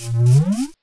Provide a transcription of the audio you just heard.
Mm-hmm.